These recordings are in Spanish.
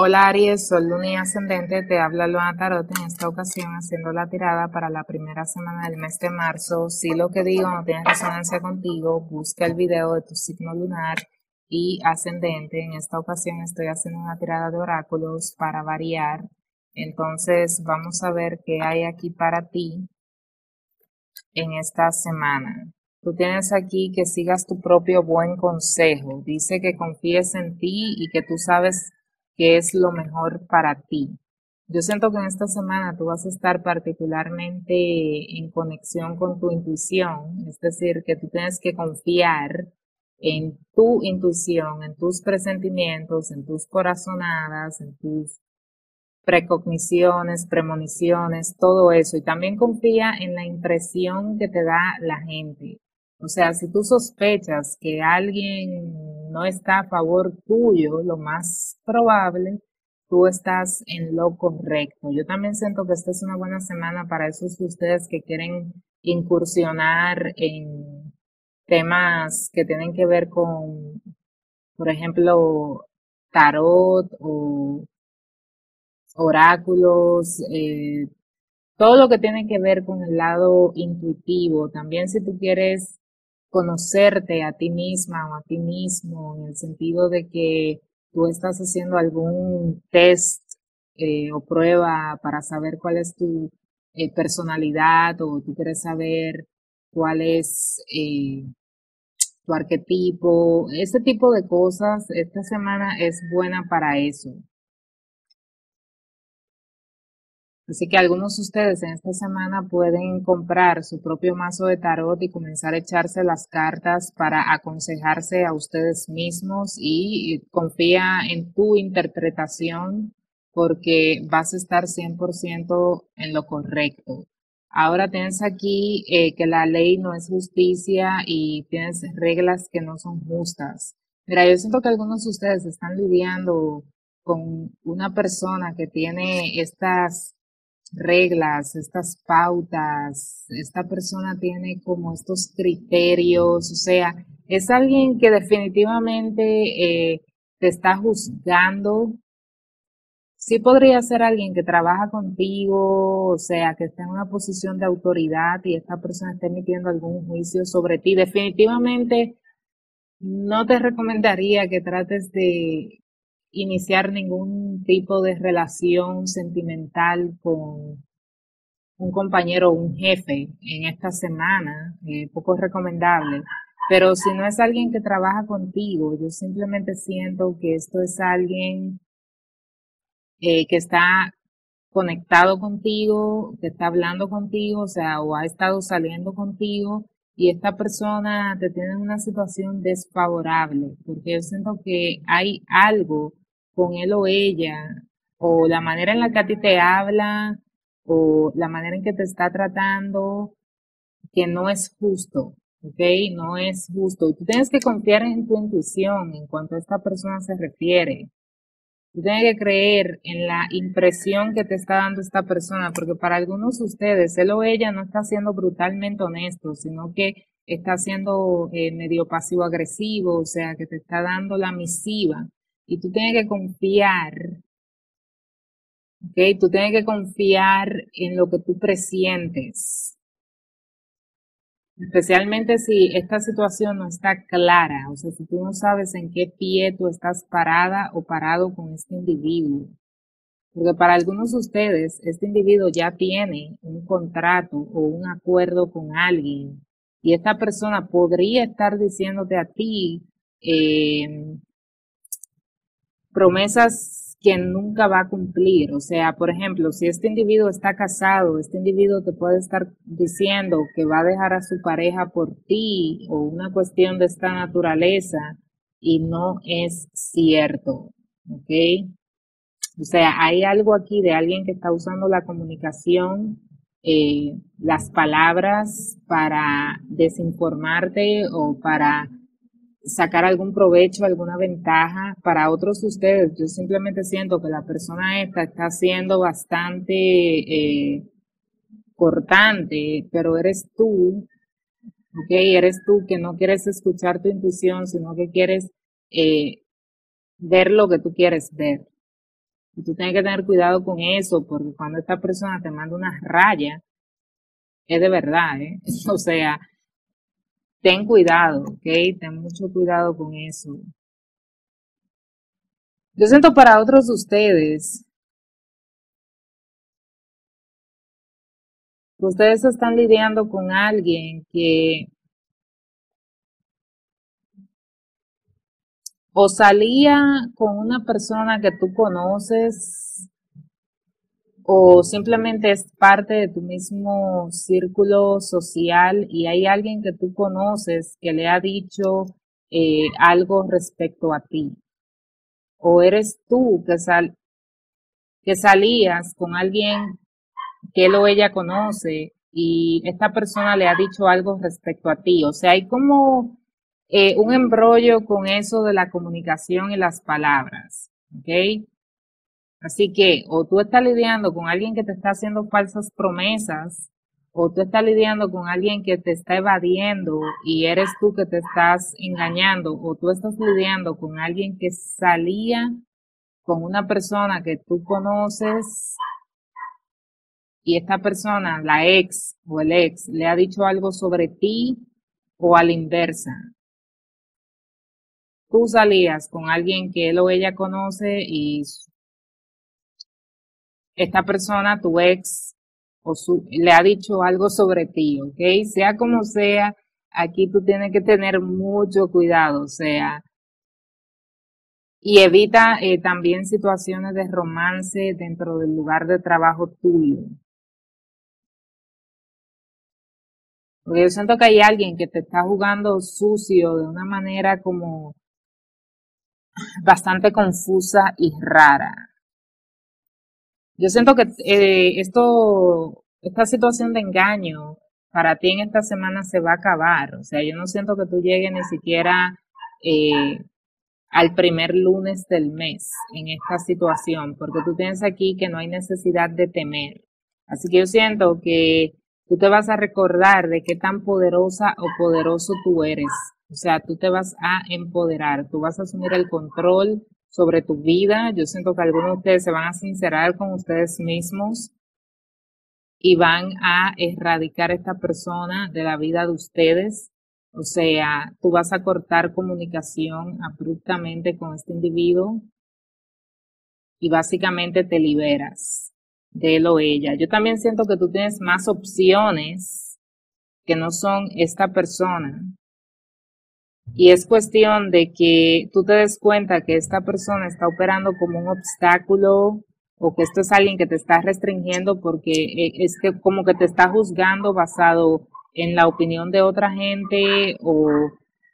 Hola Aries, Sol, Luna y Ascendente, te habla Luna Tarot en esta ocasión haciendo la tirada para la primera semana del mes de marzo. Si lo que digo no tiene resonancia contigo, busca el video de tu signo lunar y ascendente. En esta ocasión estoy haciendo una tirada de oráculos para variar. Entonces vamos a ver qué hay aquí para ti en esta semana. Tú tienes aquí que sigas tu propio buen consejo. Dice que confíes en ti y que tú sabes qué es lo mejor para ti. Yo siento que en esta semana tú vas a estar particularmente en conexión con tu intuición, es decir, que tú tienes que confiar en tu intuición, en tus presentimientos, en tus corazonadas, en tus precogniciones, premoniciones, todo eso. Y también confía en la impresión que te da la gente. O sea, si tú sospechas que alguien no está a favor tuyo, lo más probable, tú estás en lo correcto. Yo también siento que esta es una buena semana para esos de ustedes que quieren incursionar en temas que tienen que ver con, por ejemplo, tarot o oráculos, eh, todo lo que tiene que ver con el lado intuitivo. También si tú quieres conocerte a ti misma o a ti mismo, en el sentido de que tú estás haciendo algún test eh, o prueba para saber cuál es tu eh, personalidad o tú quieres saber cuál es eh, tu arquetipo, ese tipo de cosas, esta semana es buena para eso. Así que algunos de ustedes en esta semana pueden comprar su propio mazo de tarot y comenzar a echarse las cartas para aconsejarse a ustedes mismos y confía en tu interpretación porque vas a estar 100% en lo correcto. Ahora tienes aquí eh, que la ley no es justicia y tienes reglas que no son justas. Mira, yo siento que algunos de ustedes están lidiando con una persona que tiene estas reglas, estas pautas, esta persona tiene como estos criterios, o sea, es alguien que definitivamente eh, te está juzgando. Sí podría ser alguien que trabaja contigo, o sea, que está en una posición de autoridad y esta persona está emitiendo algún juicio sobre ti. Definitivamente no te recomendaría que trates de iniciar ningún tipo de relación sentimental con un compañero o un jefe en esta semana, eh, poco recomendable. Pero si no es alguien que trabaja contigo, yo simplemente siento que esto es alguien eh, que está conectado contigo, que está hablando contigo, o sea, o ha estado saliendo contigo y esta persona te tiene en una situación desfavorable, porque yo siento que hay algo con él o ella, o la manera en la que a ti te habla, o la manera en que te está tratando, que no es justo, ¿ok? No es justo. Tú tienes que confiar en tu intuición en cuanto a esta persona se refiere. Tú tienes que creer en la impresión que te está dando esta persona, porque para algunos de ustedes, él o ella no está siendo brutalmente honesto, sino que está siendo eh, medio pasivo-agresivo, o sea, que te está dando la misiva y tú tienes que confiar, ¿ok? Tú tienes que confiar en lo que tú presientes. Especialmente si esta situación no está clara, o sea, si tú no sabes en qué pie tú estás parada o parado con este individuo. Porque para algunos de ustedes, este individuo ya tiene un contrato o un acuerdo con alguien y esta persona podría estar diciéndote a ti, eh, promesas que nunca va a cumplir. O sea, por ejemplo, si este individuo está casado, este individuo te puede estar diciendo que va a dejar a su pareja por ti o una cuestión de esta naturaleza y no es cierto. ¿Ok? O sea, hay algo aquí de alguien que está usando la comunicación, eh, las palabras para desinformarte o para sacar algún provecho, alguna ventaja para otros de ustedes. Yo simplemente siento que la persona esta está siendo bastante eh, cortante, pero eres tú, ¿ok? Eres tú que no quieres escuchar tu intuición, sino que quieres eh, ver lo que tú quieres ver. Y tú tienes que tener cuidado con eso, porque cuando esta persona te manda una raya, es de verdad, ¿eh? O sea, ten cuidado, ¿ok? Ten mucho cuidado con eso. Yo siento para otros de ustedes, ustedes están lidiando con alguien que o salía con una persona que tú conoces o simplemente es parte de tu mismo círculo social y hay alguien que tú conoces que le ha dicho eh, algo respecto a ti. O eres tú que, sal, que salías con alguien que él o ella conoce y esta persona le ha dicho algo respecto a ti. O sea, hay como eh, un embrollo con eso de la comunicación y las palabras. ¿Ok? Así que o tú estás lidiando con alguien que te está haciendo falsas promesas, o tú estás lidiando con alguien que te está evadiendo y eres tú que te estás engañando, o tú estás lidiando con alguien que salía con una persona que tú conoces y esta persona, la ex o el ex, le ha dicho algo sobre ti o a la inversa. Tú salías con alguien que él o ella conoce y esta persona, tu ex, o su, le ha dicho algo sobre ti, ¿ok? Sea como sea, aquí tú tienes que tener mucho cuidado, o sea, y evita eh, también situaciones de romance dentro del lugar de trabajo tuyo. Porque yo siento que hay alguien que te está jugando sucio de una manera como bastante confusa y rara. Yo siento que eh, esto, esta situación de engaño para ti en esta semana se va a acabar. O sea, yo no siento que tú llegues ni siquiera eh, al primer lunes del mes en esta situación, porque tú tienes aquí que no hay necesidad de temer. Así que yo siento que tú te vas a recordar de qué tan poderosa o poderoso tú eres. O sea, tú te vas a empoderar, tú vas a asumir el control sobre tu vida. Yo siento que algunos de ustedes se van a sincerar con ustedes mismos y van a erradicar esta persona de la vida de ustedes. O sea, tú vas a cortar comunicación abruptamente con este individuo y básicamente te liberas de él o ella. Yo también siento que tú tienes más opciones que no son esta persona. Y es cuestión de que tú te des cuenta que esta persona está operando como un obstáculo o que esto es alguien que te está restringiendo porque eh, es que como que te está juzgando basado en la opinión de otra gente o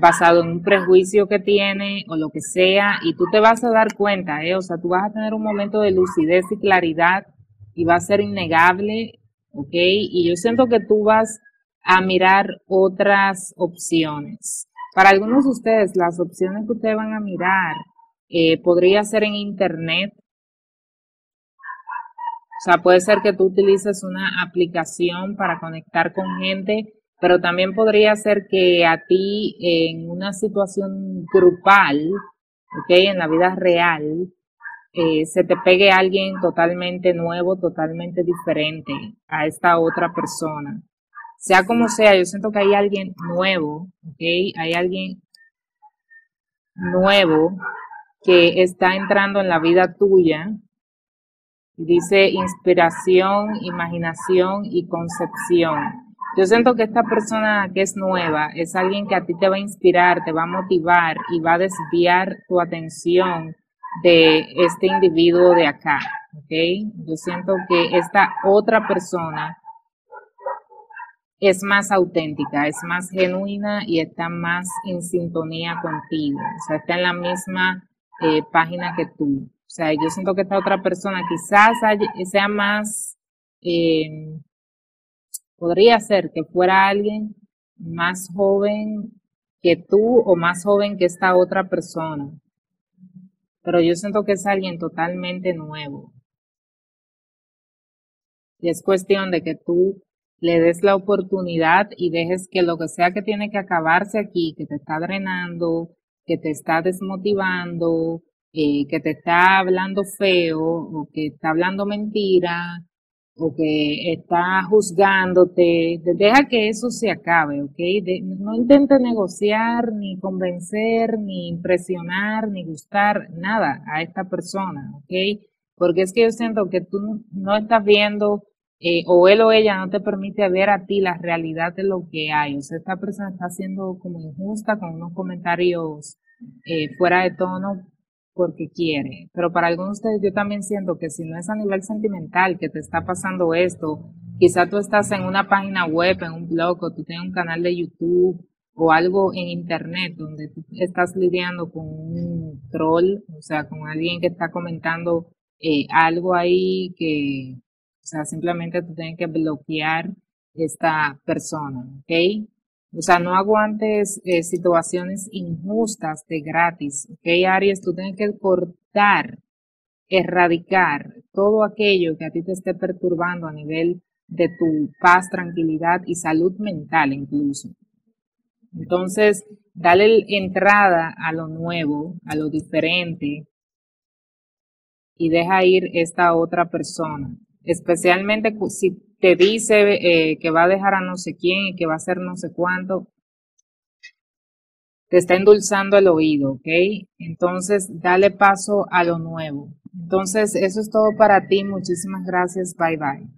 basado en un prejuicio que tiene o lo que sea y tú te vas a dar cuenta, ¿eh? o sea, tú vas a tener un momento de lucidez y claridad y va a ser innegable, ¿ok? Y yo siento que tú vas a mirar otras opciones. Para algunos de ustedes, las opciones que ustedes van a mirar eh, podría ser en Internet. O sea, puede ser que tú utilices una aplicación para conectar con gente, pero también podría ser que a ti en una situación grupal, ¿ok? En la vida real, eh, se te pegue alguien totalmente nuevo, totalmente diferente a esta otra persona sea como sea, yo siento que hay alguien nuevo, ¿ok? Hay alguien nuevo que está entrando en la vida tuya. Dice inspiración, imaginación y concepción. Yo siento que esta persona que es nueva es alguien que a ti te va a inspirar, te va a motivar y va a desviar tu atención de este individuo de acá. ¿ok? Yo siento que esta otra persona es más auténtica, es más genuina y está más en sintonía contigo. O sea, está en la misma eh, página que tú. O sea, yo siento que esta otra persona quizás sea más, eh, podría ser que fuera alguien más joven que tú o más joven que esta otra persona. Pero yo siento que es alguien totalmente nuevo. Y es cuestión de que tú le des la oportunidad y dejes que lo que sea que tiene que acabarse aquí, que te está drenando, que te está desmotivando, eh, que te está hablando feo o que está hablando mentira o que está juzgándote, deja que eso se acabe, ¿ok? no intente negociar, ni convencer, ni impresionar, ni gustar, nada a esta persona, ¿ok? Porque es que yo siento que tú no estás viendo, eh, o él o ella no te permite ver a ti la realidad de lo que hay. O sea, esta persona está siendo como injusta con unos comentarios eh, fuera de tono porque quiere. Pero para algunos de ustedes yo también siento que si no es a nivel sentimental que te está pasando esto, quizá tú estás en una página web, en un blog, o tú tienes un canal de YouTube o algo en internet donde tú estás lidiando con un troll, o sea, con alguien que está comentando eh, algo ahí que, sea, simplemente tú tienes que bloquear esta persona, ¿ok? O sea, no aguantes eh, situaciones injustas de gratis. ¿Ok, Aries? Tú tienes que cortar, erradicar todo aquello que a ti te esté perturbando a nivel de tu paz, tranquilidad y salud mental incluso. Entonces, dale entrada a lo nuevo, a lo diferente y deja ir esta otra persona. Especialmente si te dice eh, que va a dejar a no sé quién y que va a hacer no sé cuánto, te está endulzando el oído, ¿ok? Entonces, dale paso a lo nuevo. Entonces, eso es todo para ti. Muchísimas gracias. Bye bye.